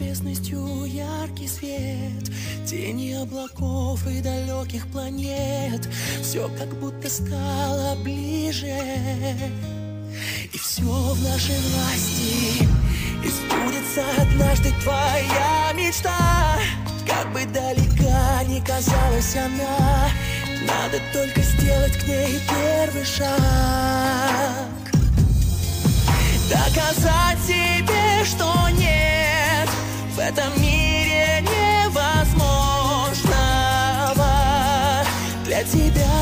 неизвестностью яркий свет Тени облаков и далеких планет. Все как будто стало ближе И все в нашей власти. И сбудется однажды твоя мечта. Как бы далека ни казалась она Надо только сделать к ней первый шаг. Доказать этом мире невозможного. Для тебя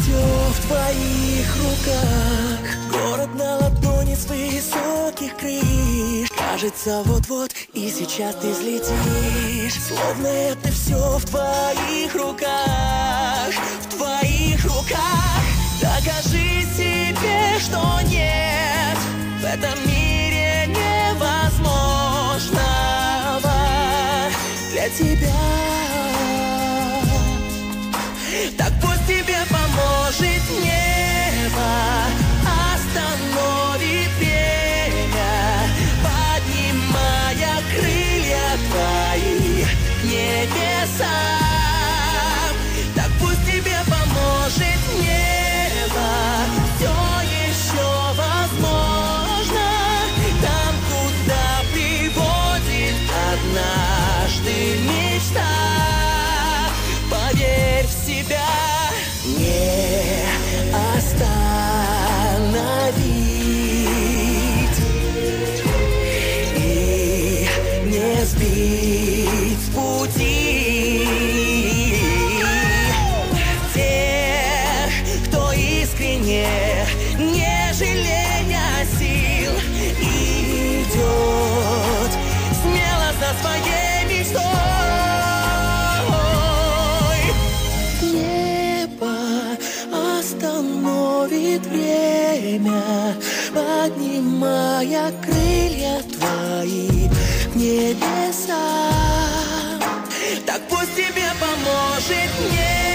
все в твоих руках. Город на ладони с высоких крыш. Кажется, вот-вот и сейчас ты взлетишь. Словно это все в твоих руках. В твоих руках. Докажи себе, что нет. В этом мире невозможного Для тебя. Так искренне, не жалея сил. Идет смело за своей мечтой. Небо остановит время, поднимая крылья твои в небеса. Так пусть тебе поможет небо,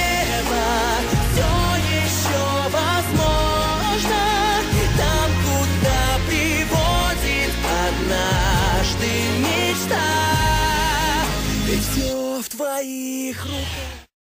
Ведь все в твоих руках.